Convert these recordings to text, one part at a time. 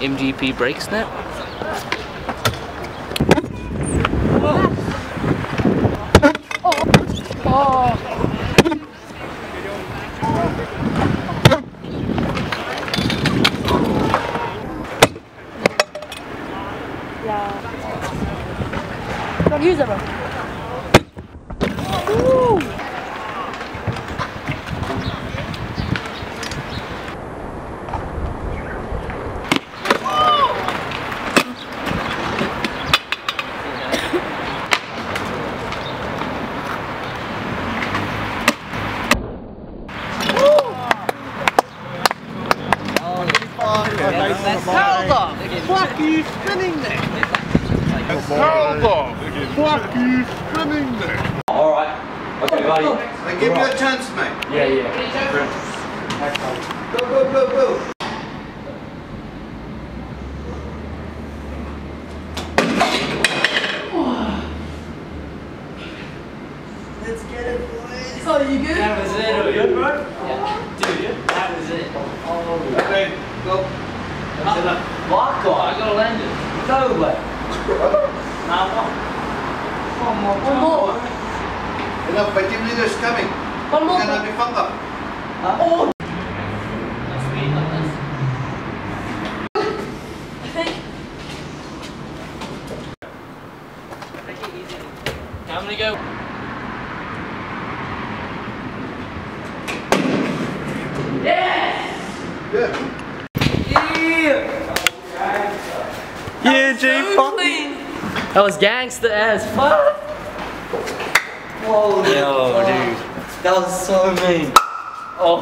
MGP brake snap. Kan use it. Fuck you spinning there. Hold on. Fuck you spinning there. Alright. Okay, buddy. They give you a chance, mate. Yeah, yeah. Go, go, go, go. Let's get it, boys. Oh, you good? That was it. Good, bro? Yeah. Dude, that was it. Okay, go. Marco, I gotta land it. No way. Now what? One more. One more. Enough, my team leader is coming. One more. Can I be fucked up? Oh! I think. How many go? Yeah. Yeah, G, fuck That was gangster as fuck. Holy Yo, fuck. dude. That was so mean. Oh.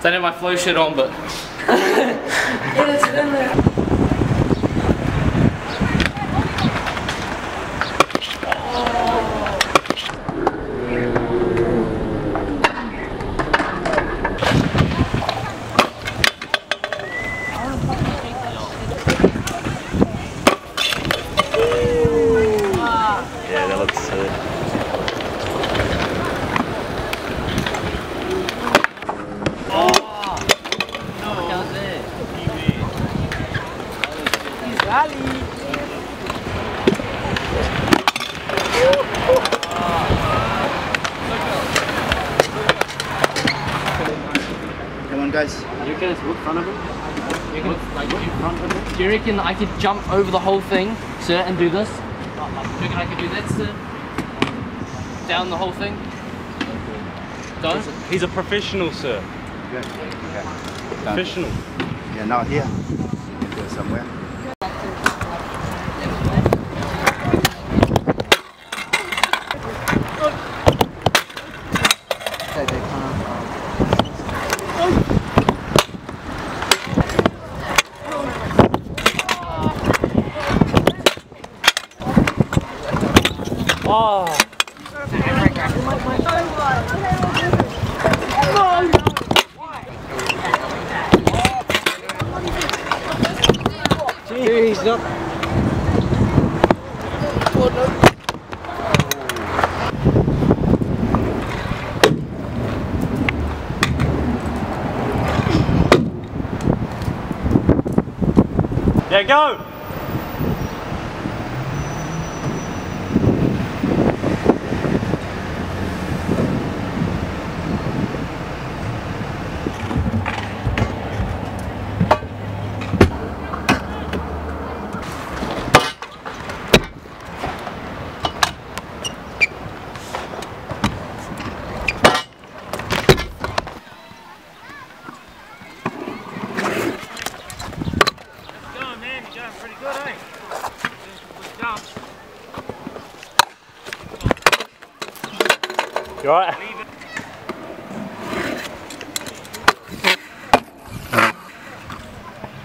So I didn't have my flow shit on, but Yeah, it's in there. yeah, that looks sick. Come on, guys. You reckon it's in front of him? You reckon, like, in front of him? Do you reckon I could jump over the whole thing, sir, and do this? Do you reckon I could do that, sir? Down the whole thing? Don't? He's a professional, sir. Good. Okay. Professional. Yeah, not here. Do somewhere. Oh. He's not. Yeah, go!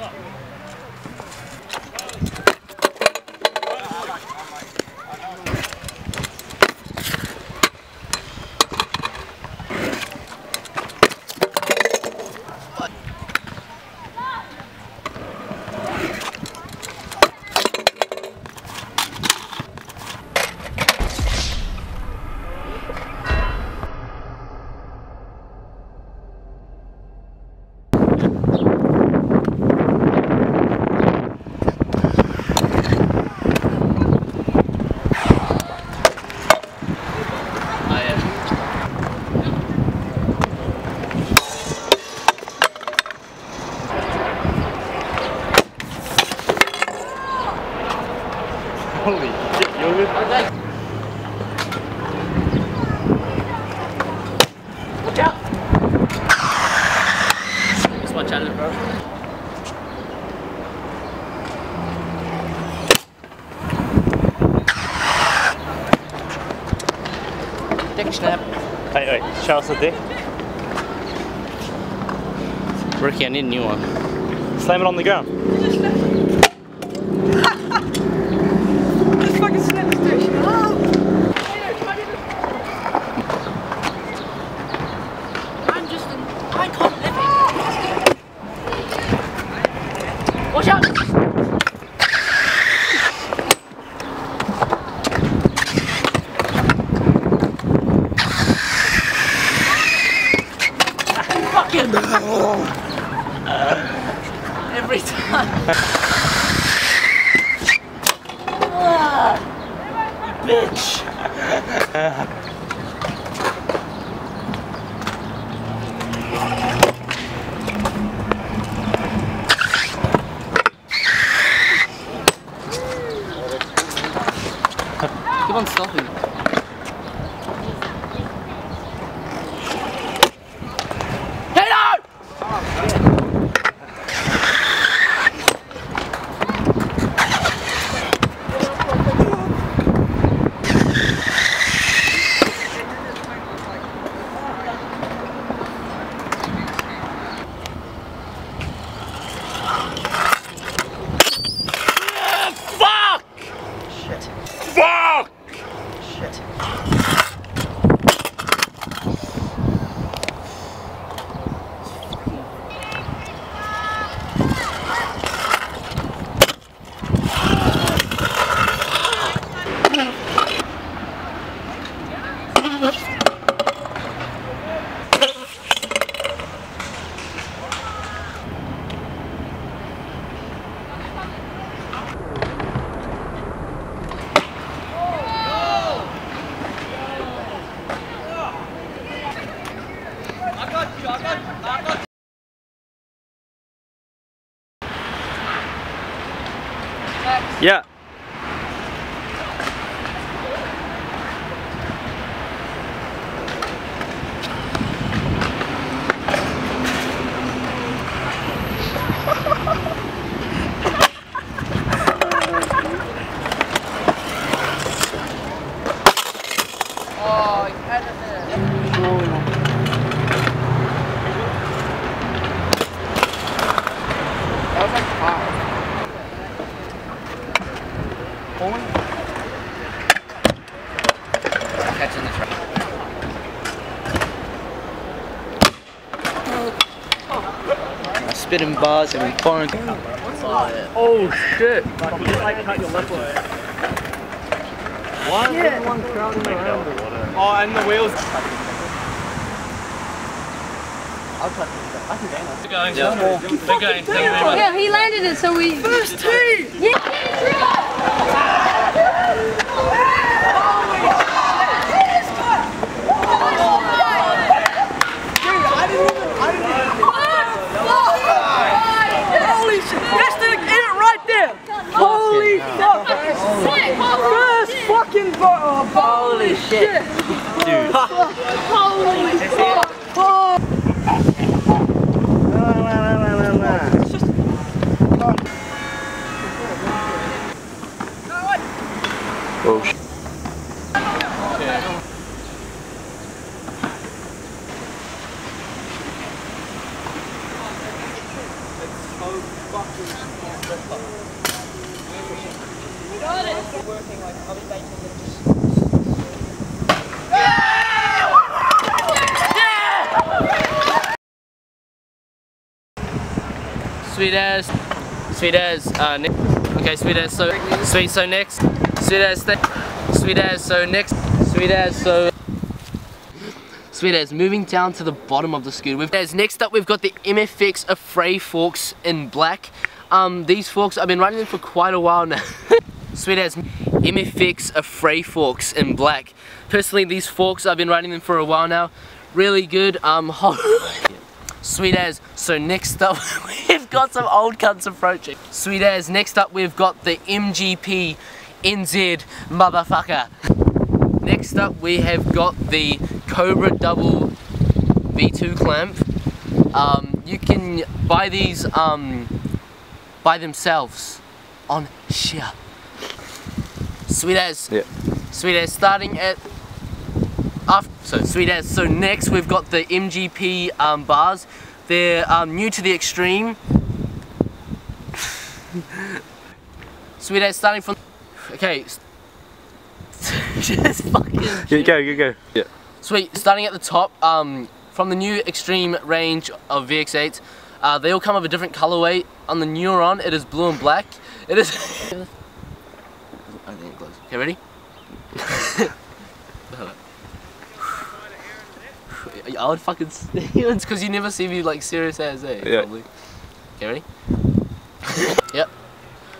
か。Wait, wait, show us. Ricky, I need a new one. Slam it on the ground. This fucking snap station. I'm just an icon living. Watch out! Fucking every time. Ah, bitch. Keep on stopping. Catching the track. I spit in bars and in foreign. Oh shit! like cut your left leg. Why is everyone crowding around? Oh, and the wheels. They're going. They're going. Thank you very much. Yeah, he landed it, so we. First team! Yeah! Shit! Dude. Holy fuck! Sweet as, sweet as, uh, okay, sweet as, so, sweet, so next, sweet as, sweet as, so next, sweet as, so, sweet as, moving down to the bottom of the scooter. We've, as next up, we've got the MFX Affray forks in black. Um, these forks, I've been running them for quite a while now. Sweet as MFX Affray forks in black. Personally, these forks, I've been running them for a while now. Really good. Um, Sweet as. So next up, we've got some old cunts approaching. Sweet as. Next up, we've got the MGP NZ motherfucker. Next up we have got the Cobra Double V2 clamp. Um, you can buy these um, by themselves on sheer. Sweet as. Yeah. Sweet as starting at after, so sweet as. So next we've got the MGP um, bars. They're um, new to the extreme. sweet as starting from. Okay. Just fucking. Yeah, go, go, go. Yeah. Sweet, starting at the top, um, from the new Extreme range of VX8s, uh, they all come of a different colorway. On the Neuron, it is blue and black. It is... I think it glows okay, ready? I would fucking... it's because you never see me like serious as, eh? Yeah. Probably. Okay, ready? yep.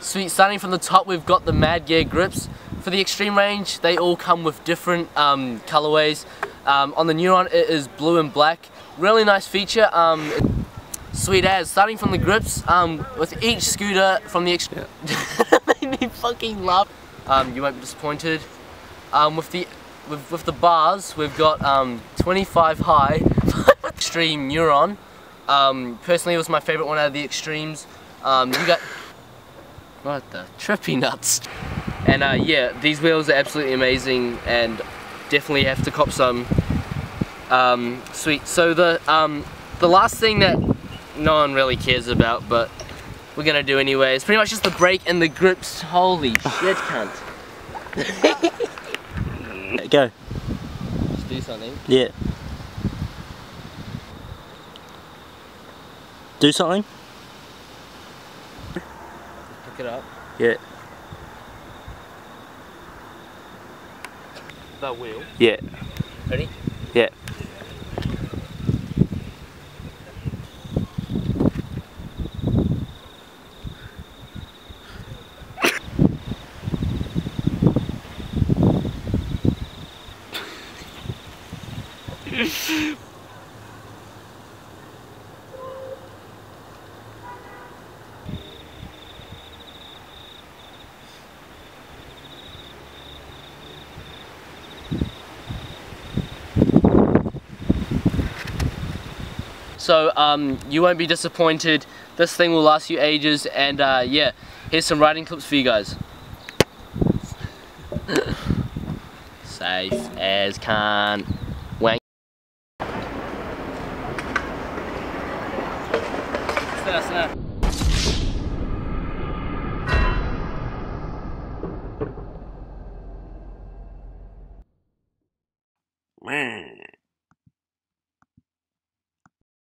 Sweet, starting from the top, we've got the Madd Gear grips. For the extreme range, they all come with different um, colorways. Um, on the Neuron, it is blue and black. Really nice feature. Um, sweet as. Starting from the grips, um, with each scooter from the extreme. made me fucking laugh. Um, you won't be disappointed. Um, with the with, with the bars, we've got um, 25 high extreme Neuron. Um, personally, it was my favorite one out of the extremes. Um, you got what the trippy nuts. And uh, yeah, these wheels are absolutely amazing and definitely have to cop some. Um, sweet. So the um, the last thing that no one really cares about, but we're gonna do anyway, is pretty much just the brake and the grips. Holy shit, cunt. Go. Just do something. Yeah. Do something? Pick it up. Yeah. The wheel. Yeah. Ready? Yeah. So um, you won't be disappointed. This thing will last you ages and uh, yeah, here's some riding clips for you guys. Safe as can.